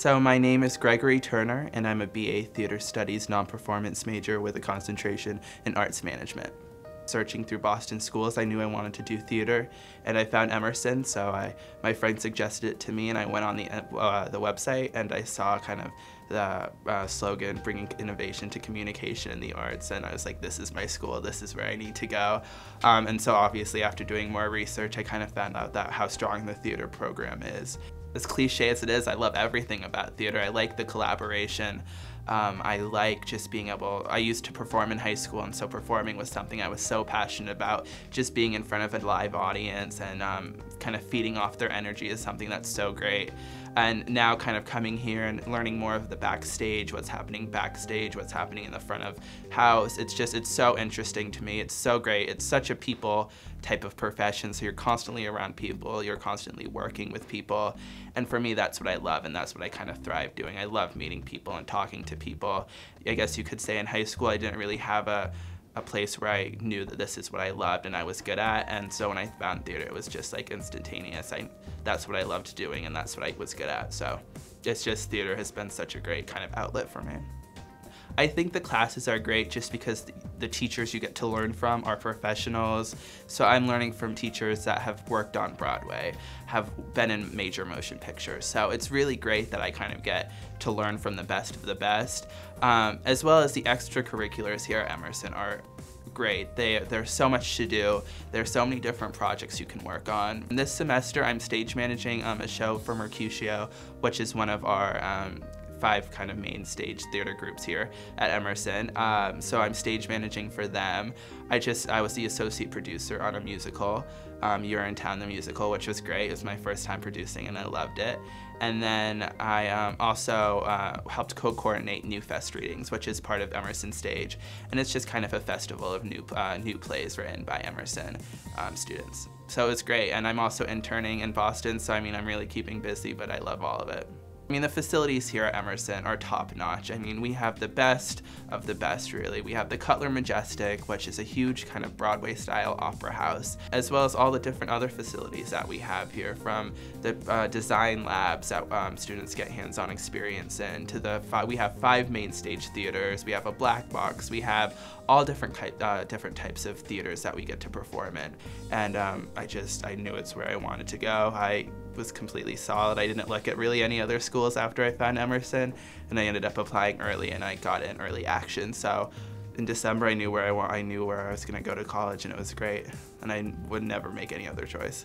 So my name is Gregory Turner and I'm a BA Theater Studies non-performance major with a concentration in arts management. Searching through Boston schools, I knew I wanted to do theater and I found Emerson, so I, my friend suggested it to me and I went on the, uh, the website and I saw kind of the uh, slogan, bringing innovation to communication in the arts, and I was like, this is my school, this is where I need to go. Um, and so obviously after doing more research, I kind of found out that how strong the theater program is as cliche as it is, I love everything about theater. I like the collaboration. Um, I like just being able, I used to perform in high school and so performing was something I was so passionate about. Just being in front of a live audience and um, kind of feeding off their energy is something that's so great. And now kind of coming here and learning more of the backstage, what's happening backstage, what's happening in the front of house. It's just, it's so interesting to me. It's so great. It's such a people type of profession. So you're constantly around people, you're constantly working with people. And for me, that's what I love and that's what I kind of thrive doing. I love meeting people and talking to people. I guess you could say in high school, I didn't really have a a place where I knew that this is what I loved and I was good at. And so when I found theater, it was just like instantaneous. I, that's what I loved doing and that's what I was good at. So it's just theater has been such a great kind of outlet for me. I think the classes are great just because the teachers you get to learn from are professionals. So I'm learning from teachers that have worked on Broadway, have been in major motion pictures. So it's really great that I kind of get to learn from the best of the best, um, as well as the extracurriculars here at Emerson are great. They, there's so much to do. There's so many different projects you can work on. this semester, I'm stage managing um, a show for Mercutio, which is one of our um, five kind of main stage theater groups here at Emerson. Um, so I'm stage managing for them. I just, I was the associate producer on a musical, um, Town*, the musical, which was great. It was my first time producing and I loved it. And then I um, also uh, helped co-coordinate New Fest readings, which is part of Emerson Stage. And it's just kind of a festival of new, uh, new plays written by Emerson um, students. So it's great. And I'm also interning in Boston, so I mean, I'm really keeping busy, but I love all of it. I mean, the facilities here at Emerson are top notch. I mean, we have the best of the best, really. We have the Cutler Majestic, which is a huge kind of Broadway style opera house, as well as all the different other facilities that we have here from the uh, design labs that um, students get hands-on experience in to the, we have five main stage theaters, we have a black box, we have all different, uh, different types of theaters that we get to perform in. And um, I just, I knew it's where I wanted to go. I was completely solid. I didn't look at really any other schools after I found Emerson, and I ended up applying early, and I got in early action. So in December, I knew where I, I knew where I was going to go to college, and it was great. And I would never make any other choice.